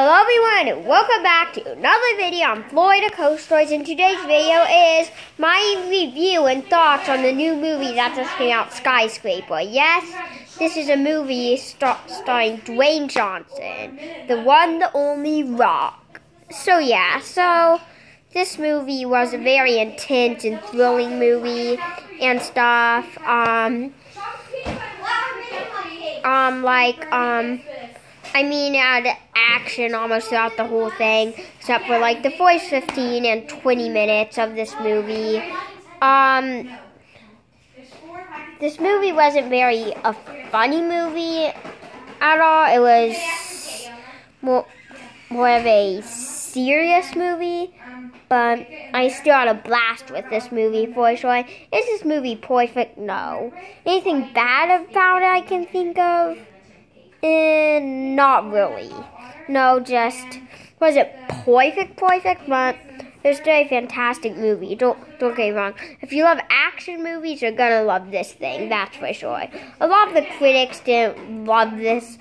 Hello everyone, welcome back to another video on Florida Coast Stories. And today's video is my review and thoughts on the new movie that just came out, Skyscraper. Yes, this is a movie star starring Dwayne Johnson, the one, the only Rock. So yeah, so this movie was a very intense and thrilling movie and stuff. Um, um, like, um, I mean, it had action almost throughout the whole thing, except for like the first 15 and 20 minutes of this movie. Um, this movie wasn't very a funny movie at all. It was more, more of a serious movie, but I still had a blast with this movie for sure. Is this movie perfect? No. Anything bad about it I can think of? Eh, not really. No, just was it perfect, perfect, but it's a fantastic movie. Don't don't get me wrong. If you love action movies, you're gonna love this thing. That's for sure. A lot of the critics didn't love this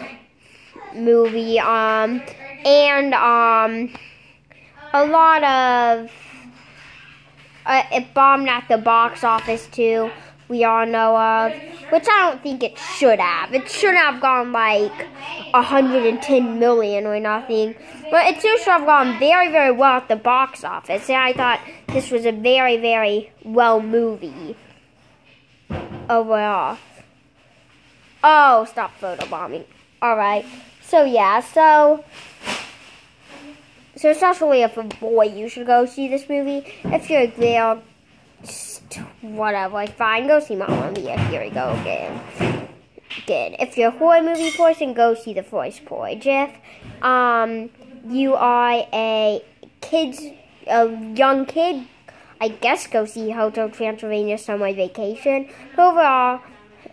movie. Um, and um, a lot of uh, it bombed at the box office too we all know of, which I don't think it should have. It shouldn't have gone like 110 million or nothing, but it still should have gone very, very well at the box office. And I thought this was a very, very well movie oh, overall. Oh, stop photobombing. Alright, so yeah, so... So really if a boy you should go see this movie. If you're a girl, whatever. Fine, go see Mamma Mia. Here we go again. Good. If you're a horror movie person, go see The Voice Boy. Jeff, um, you are a kids, a young kid. I guess go see Hotel Transylvania Summer Vacation. Overall,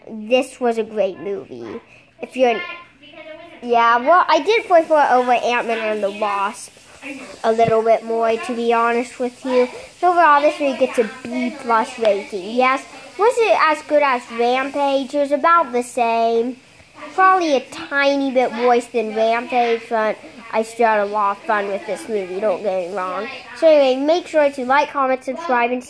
this was a great movie. If you're, yeah, well, I did for over Ant-Man and the Wasp a little bit more, to be honest with you. So overall, this movie gets a B plus rating. Yes, was it as good as Rampage? It was about the same. Probably a tiny bit worse than Rampage, but I still had a lot of fun with this movie, don't get me wrong. So anyway, make sure to like, comment, subscribe, and